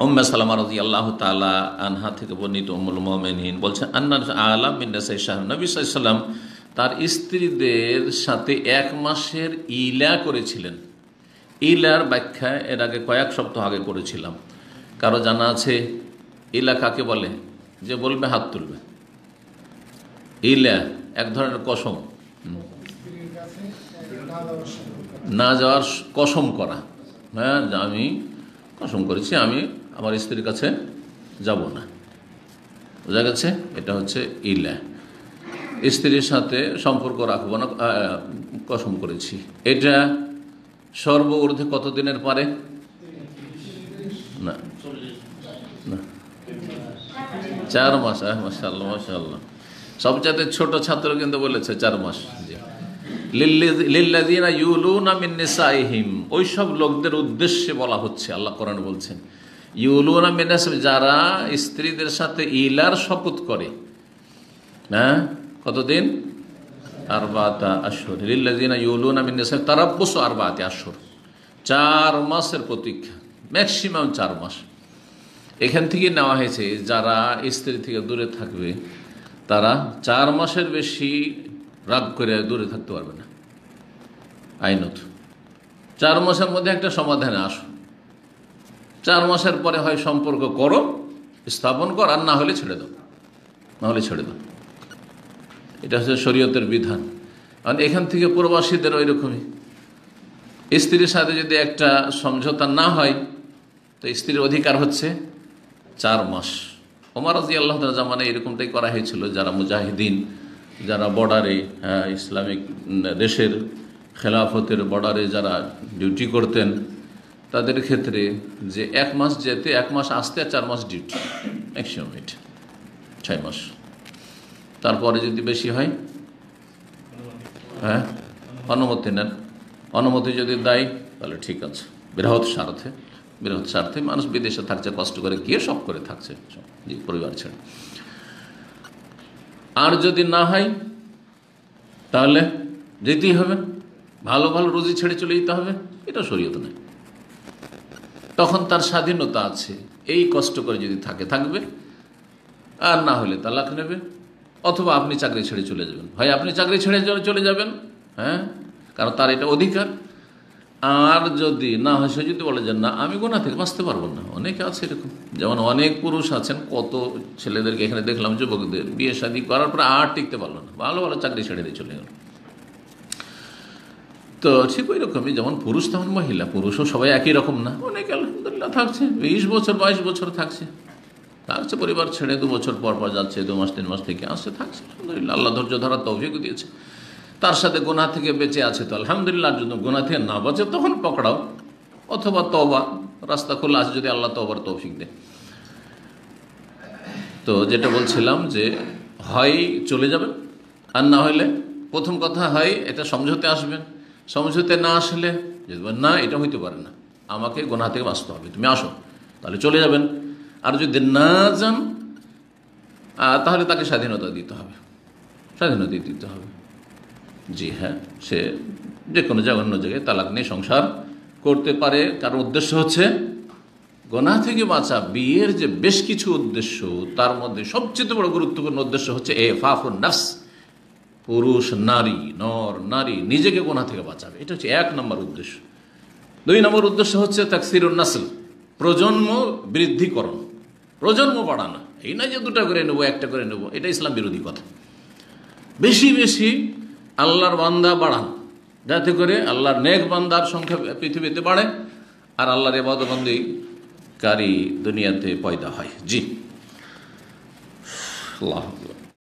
উম্মে সালামা রাজি আল্লাহ তালা আনহা থেকে বর্ণিত উম্মুল মোমেনহীন বলছেন আন্না আলাম মিন্দাসাই শাহ নবী সাল্লাম তার স্ত্রীদের সাথে এক মাসের ইলা করেছিলেন। ইলার ব্যাখ্যা এর আগে কয়েক সপ্তাহ আগে করেছিলাম। কারও জানা আছে? ইলা কাকে বলে? যে বলবে, হাত তুলবে। ইলা, এক ধরনের কসম। না যাওয়ার কসম করা। হ্যাঁ আমি কসম করেছি, আমি আমার স্ত্রীর কাছে যাব না। বোঝা গেছে? এটা হচ্ছে ইলা। স্ত্রীর সাথে সম্পর্ক রাখব না কসম করেছি। এটা সর্ব ঊর্ধ্বে কতদিনের পারে? না। চার মাস মাসাল্লাহ মাসাল্লাহ সবচাইতে ছোট ছাত্র কিন্তু বলেছে চার মাস। জি। লিল্লাযিনা ইউলুনা মিন নিসাইহিম। ওই সব লোকদের উদ্দেশ্যে বলা হচ্ছে, আল্লাহ কোরআন বলছেন। ইউলুনা মিন যারা স্ত্রীদের সাথে ইলার শপথ করে। হ্যাঁ কতদিন? আরবাতা আসর লিল্লাযিনা ইউলুনা মিন নিসাই তারাব্বুসু আরবাতি আসর চার মাসের প্রতীক্ষা, ম্যাক্সিমাম চার মাস। এখান থেকে নেওয়া হয়েছে, যারা স্ত্রী থেকে দূরে থাকবে, তারা চার মাসের বেশি রাগ করে দূরে থাকতে পারবে না। আইনত। চার মাসের মধ্যে একটা সমাধানে আসো। চার মাসের পরে হয় সম্পর্ক করো, স্থাপন কর, আর না হলে ছেড়ে দাও। না হলে ছেড়ে দাও। এটা হচ্ছে শরীয়তের বিধান। কারণ এখান থেকে প্রবাসীদের ওই রকমই স্ত্রীর সাথে যদি একটা সমঝোতা না হয়, তো স্ত্রীর অধিকার হচ্ছে চার মাস। ওমার রাজি আল্লাহ জামানে এরকমটাই করা হয়েছিল, যারা মুজাহিদিন, যারা বর্ডারে ইসলামিক দেশের খেলাফতের বর্ডারে যারা ডিউটি করতেন তাদের ক্ষেত্রে যে এক মাস যেতে, এক মাস আসতে আর চার মাস ডিউটি ম্যাক্সিমাম এটা ছয় মাস। তারপরে যদি বেশি হয় হ্যাঁ? অনুমতি নেন। অনুমতি যদি দেয়, তাহলে ঠিক আছে। বৃহৎ স্বার্থে বৃহৎ স্বার্থে মানুষ বিদেশে থাকছে, কষ্ট করে কে সব করে থাকছে জি পরিবার ছেড়ে। আর যদি না হয়, তাহলে যেতেই হবে। ভালো ভালো রুজি ছেড়ে চলে যেতে হবে। এটা শরীয়ত নেই। তখন তার স্বাধীনতা আছে। এই কষ্ট করে যদি থাকে, থাকবে, আর না হলে তালাক নেবে, অথবা আপনি চাকরি ছেড়ে চলে যাবেন। হয় আপনি চাকরি ছেড়ে চলে যাবেন হ্যাঁ? কারণ তার এটা অধিকার। আর যদি না হয়, সে যদি বলে যে, না, আমি গোনা থেকে বাঁচতে পারব না। অনেকে আছে এরকম। যেমন অনেক পুরুষ আছেন, কত ছেলেদেরকে এখানে দেখলাম, যুবকদের বিয়ে শাদি করার পরে আর টিকতে পারল না। ভালো ভালো চাকরি ছেড়ে দিয়ে চলে গেল। তো ঠিক ওই রকমই যেমন পুরুষ তেমন মহিলা, পুরুষও সবাই একই রকম না। অনেক আলহামদুলিল্লাহ থাকছে, বিশ বছর, বাইশ বছর থাকছে। থাকছে, পরিবার ছেড়ে দু বছর পর পর যাচ্ছে, দু মাস, তিন মাস থেকে আসছে, থাকছে, আলহামদুলিল্লাহ। আল্লাহ ধৈর্য ধরার তৌফিক দিয়েছে। তার সাথে গোনা থেকে বেঁচে আছে তো, আলহামদুলিল্লাহ। যদি গোনা থেকে না বাঁচে, তখন পকড়াও, অথবা তবা রাস্তা খোলা আছে যদি আল্লাহ তবার তৌফিক দেয় তো যেটা বলছিলাম যে, হয় চলে যাবেন, আর না হলে প্রথম কথা হয়, এটা সমঝোতে আসবেন। সমঝোতে না আসলে না, এটা হইতে পারে না। আমাকে গোনা থেকে বাঁচতে হবে। তুমি আসো, তাহলে চলে যাবেন। আর যদি না যান তাহলে তাকে স্বাধীনতা দিতে হবে। স্বাধীনতা দিতে হবে। জি হ্যাঁ সে যে কোনো জায়গায় অন্য জায়গায় তালাক নিয়ে সংসার করতে পারে। কারণ উদ্দেশ্য হচ্ছে গোনা থেকে বাঁচা। বিয়ের যে বেশ কিছু উদ্দেশ্য, তার মধ্যে সবচেয়ে বড় গুরুত্বপূর্ণ উদ্দেশ্য হচ্ছে এ ফাফুন নাস পুরুষ, নারী, নর, নারী, নিজেকে গোনা থেকে বাঁচাবে। এটা হচ্ছে এক নম্বর উদ্দেশ্য। দুই নম্বর উদ্দেশ্য হচ্ছে তাকসিরুন নাসল, প্রজন্ম বৃদ্ধিকরণ, প্রজন্ম বাড়ানো। এই না যে দুটা করে নেব, একটা করে নেব, এটা ইসলাম বিরোধী কথা। বেশি বেশি আল্লাহর বান্দা বাড়ান, যাতে করে আল্লাহর নেক বান্দার সংখ্যা পৃথিবীতে বাড়ে আর আল্লাহর এবাদবন্দি কারি দুনিয়াতে পয়দা হয়। জি। আল্লাহ